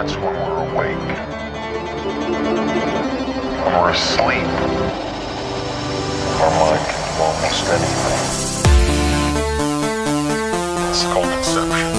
That's when we're awake. When we're asleep, our mind can do almost anything. It's called inception.